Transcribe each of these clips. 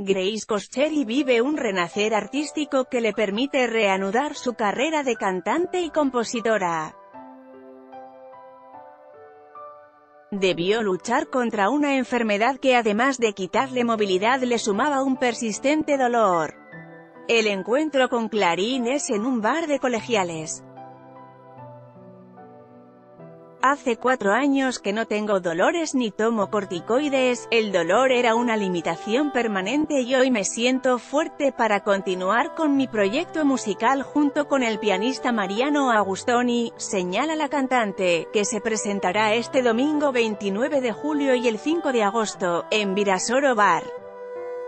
Grace Coscheri vive un renacer artístico que le permite reanudar su carrera de cantante y compositora. Debió luchar contra una enfermedad que además de quitarle movilidad le sumaba un persistente dolor. El encuentro con Clarín es en un bar de colegiales. Hace cuatro años que no tengo dolores ni tomo corticoides, el dolor era una limitación permanente y hoy me siento fuerte para continuar con mi proyecto musical junto con el pianista Mariano Agustoni, señala la cantante, que se presentará este domingo 29 de julio y el 5 de agosto, en Virasoro Bar.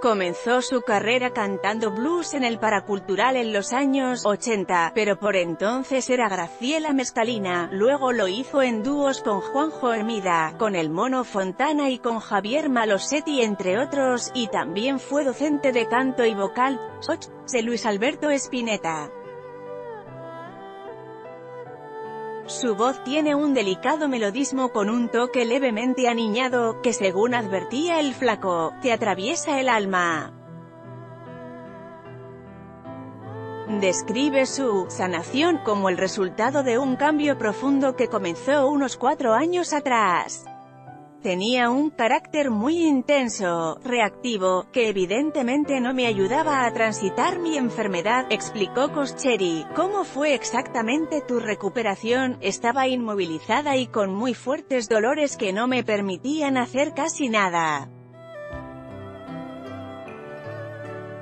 Comenzó su carrera cantando blues en el Paracultural en los años 80, pero por entonces era Graciela Mescalina, luego lo hizo en dúos con Juanjo Hermida, con el Mono Fontana y con Javier Malosetti entre otros, y también fue docente de canto y vocal, de Luis Alberto Espineta. Su voz tiene un delicado melodismo con un toque levemente aniñado, que según advertía el flaco, te atraviesa el alma. Describe su sanación como el resultado de un cambio profundo que comenzó unos cuatro años atrás. Tenía un carácter muy intenso, reactivo, que evidentemente no me ayudaba a transitar mi enfermedad, explicó Koscheri. ¿Cómo fue exactamente tu recuperación? Estaba inmovilizada y con muy fuertes dolores que no me permitían hacer casi nada.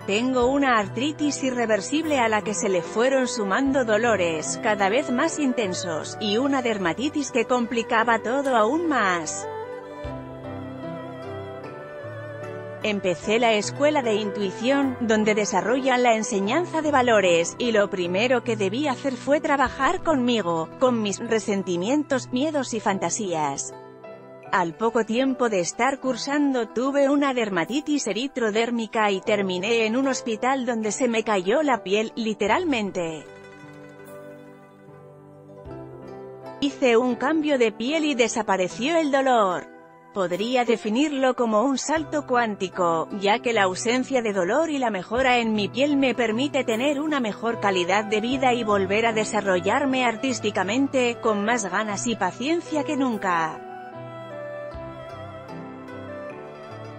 Tengo una artritis irreversible a la que se le fueron sumando dolores, cada vez más intensos, y una dermatitis que complicaba todo aún más. Empecé la escuela de intuición, donde desarrollan la enseñanza de valores, y lo primero que debí hacer fue trabajar conmigo, con mis resentimientos, miedos y fantasías. Al poco tiempo de estar cursando tuve una dermatitis eritrodérmica y terminé en un hospital donde se me cayó la piel, literalmente. Hice un cambio de piel y desapareció el dolor. Podría definirlo como un salto cuántico, ya que la ausencia de dolor y la mejora en mi piel me permite tener una mejor calidad de vida y volver a desarrollarme artísticamente, con más ganas y paciencia que nunca.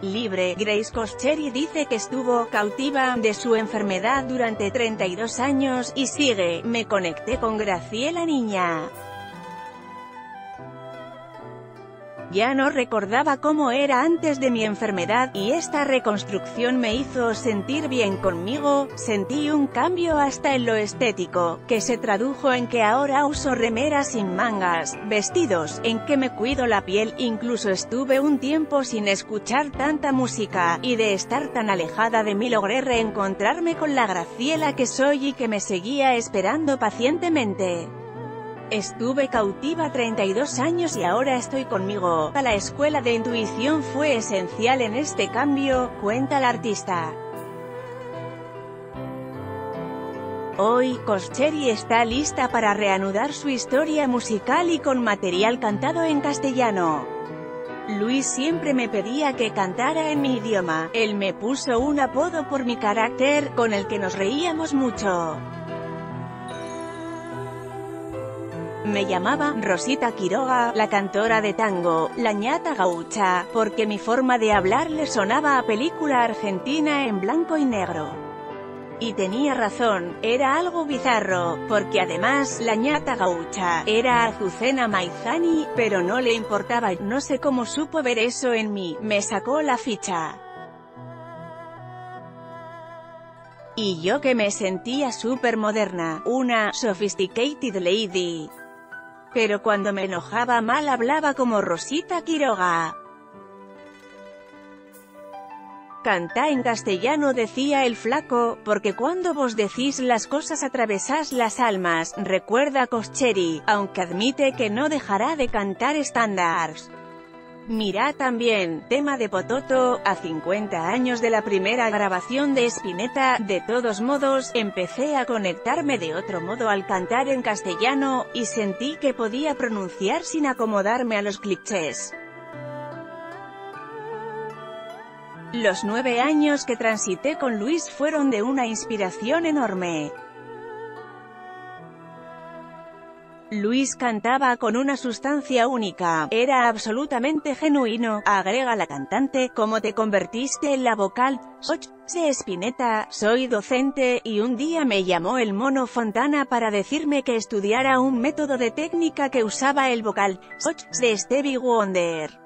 Libre, Grace Koscheri dice que estuvo cautiva de su enfermedad durante 32 años, y sigue, me conecté con Graciela Niña. Ya no recordaba cómo era antes de mi enfermedad, y esta reconstrucción me hizo sentir bien conmigo, sentí un cambio hasta en lo estético, que se tradujo en que ahora uso remeras sin mangas, vestidos, en que me cuido la piel, incluso estuve un tiempo sin escuchar tanta música, y de estar tan alejada de mí logré reencontrarme con la Graciela que soy y que me seguía esperando pacientemente. Estuve cautiva 32 años y ahora estoy conmigo. La escuela de intuición fue esencial en este cambio, cuenta la artista. Hoy, Koscheri está lista para reanudar su historia musical y con material cantado en castellano. Luis siempre me pedía que cantara en mi idioma, él me puso un apodo por mi carácter, con el que nos reíamos mucho. Me llamaba Rosita Quiroga, la cantora de tango, la ñata gaucha, porque mi forma de hablar le sonaba a película argentina en blanco y negro. Y tenía razón, era algo bizarro, porque además, la ñata gaucha, era Azucena Maizani, pero no le importaba, no sé cómo supo ver eso en mí, me sacó la ficha. Y yo que me sentía súper moderna, una sophisticated lady. Pero cuando me enojaba mal hablaba como Rosita Quiroga. Canta en castellano decía el flaco, porque cuando vos decís las cosas atravesás las almas, recuerda Coscheri, aunque admite que no dejará de cantar estándares. Mira también, tema de Pototo, a 50 años de la primera grabación de Spinetta, de todos modos, empecé a conectarme de otro modo al cantar en castellano, y sentí que podía pronunciar sin acomodarme a los clichés. Los nueve años que transité con Luis fueron de una inspiración enorme. Luis cantaba con una sustancia única, era absolutamente genuino, agrega la cantante, como te convertiste en la vocal, Soy Espineta, soy docente, y un día me llamó el mono Fontana para decirme que estudiara un método de técnica que usaba el vocal, Soy de Stevie Wonder.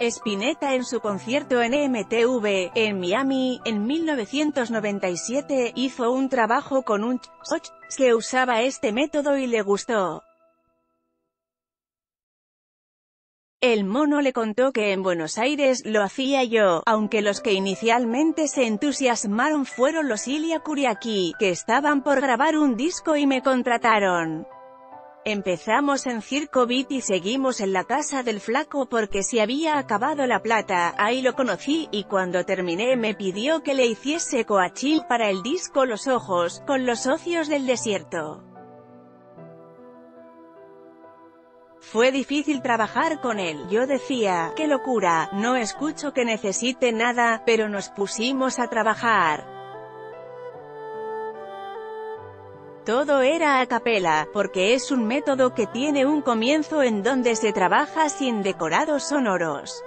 Spinetta en su concierto en MTV, en Miami, en 1997, hizo un trabajo con un ch que usaba este método y le gustó. El mono le contó que en Buenos Aires lo hacía yo, aunque los que inicialmente se entusiasmaron fueron los Ilia Kuriaki, que estaban por grabar un disco y me contrataron. Empezamos en Circo Beat y seguimos en la casa del flaco porque se había acabado la plata, ahí lo conocí, y cuando terminé me pidió que le hiciese coachil para el disco Los Ojos, con los socios del desierto. Fue difícil trabajar con él, yo decía, qué locura, no escucho que necesite nada, pero nos pusimos a trabajar. Todo era a capela, porque es un método que tiene un comienzo en donde se trabaja sin decorados sonoros.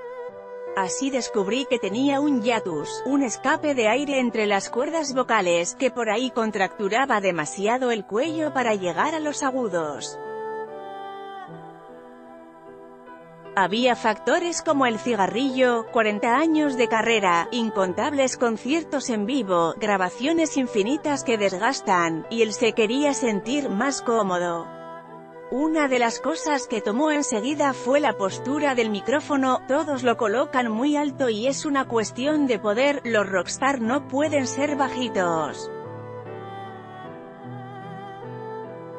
Así descubrí que tenía un hiatus, un escape de aire entre las cuerdas vocales, que por ahí contracturaba demasiado el cuello para llegar a los agudos. Había factores como el cigarrillo, 40 años de carrera, incontables conciertos en vivo, grabaciones infinitas que desgastan, y él se quería sentir más cómodo. Una de las cosas que tomó enseguida fue la postura del micrófono, todos lo colocan muy alto y es una cuestión de poder, los rockstar no pueden ser bajitos.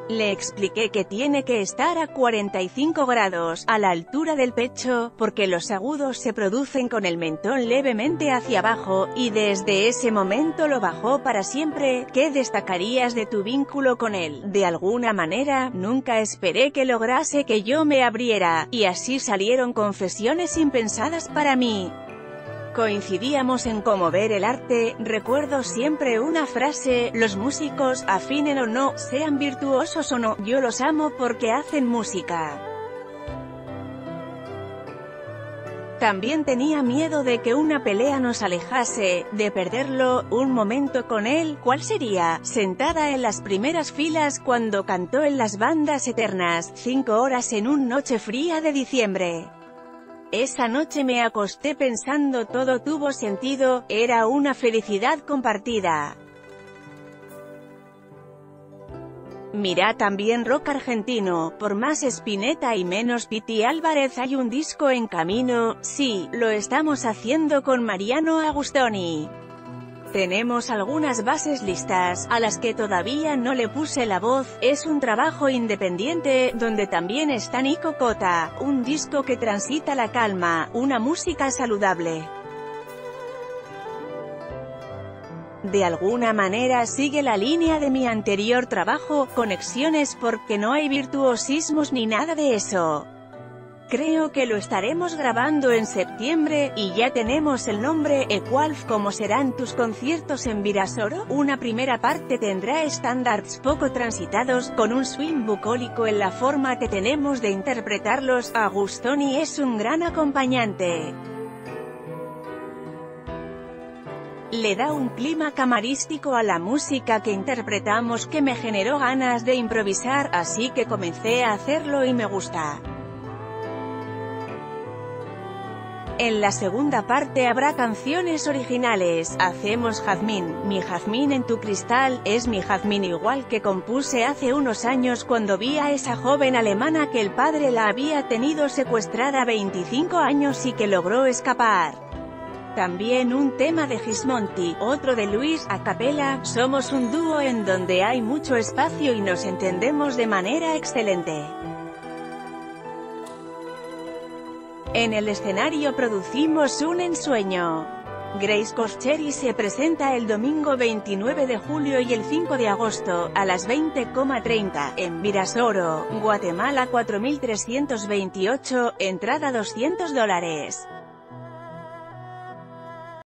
Le expliqué que tiene que estar a 45 grados, a la altura del pecho, porque los agudos se producen con el mentón levemente hacia abajo, y desde ese momento lo bajó para siempre. ¿Qué destacarías de tu vínculo con él? De alguna manera, nunca esperé que lograse que yo me abriera, y así salieron confesiones impensadas para mí. Coincidíamos en cómo ver el arte, recuerdo siempre una frase, los músicos, afinen o no, sean virtuosos o no, yo los amo porque hacen música. También tenía miedo de que una pelea nos alejase, de perderlo, un momento con él, ¿cuál sería? Sentada en las primeras filas cuando cantó en las bandas eternas, cinco horas en un noche fría de diciembre. Esa noche me acosté pensando todo tuvo sentido, era una felicidad compartida. Mira también rock argentino, por más Spinetta y menos Piti Álvarez hay un disco en camino, sí, lo estamos haciendo con Mariano Agustoni. Tenemos algunas bases listas, a las que todavía no le puse la voz, es un trabajo independiente, donde también está Nico Cota, un disco que transita la calma, una música saludable. De alguna manera sigue la línea de mi anterior trabajo, Conexiones porque no hay virtuosismos ni nada de eso. Creo que lo estaremos grabando en septiembre, y ya tenemos el nombre, Equalf como serán tus conciertos en Virasoro, una primera parte tendrá estándares poco transitados, con un swing bucólico en la forma que tenemos de interpretarlos, Agustoni es un gran acompañante. Le da un clima camarístico a la música que interpretamos que me generó ganas de improvisar, así que comencé a hacerlo y me gusta. En la segunda parte habrá canciones originales, hacemos jazmín, mi jazmín en tu cristal, es mi jazmín igual que compuse hace unos años cuando vi a esa joven alemana que el padre la había tenido secuestrada 25 años y que logró escapar. También un tema de Gismonti, otro de Luis, a capela, somos un dúo en donde hay mucho espacio y nos entendemos de manera excelente. En el escenario producimos un ensueño. Grace Corcheri se presenta el domingo 29 de julio y el 5 de agosto, a las 20,30, en Virasoro, Guatemala 4328, entrada 200 dólares.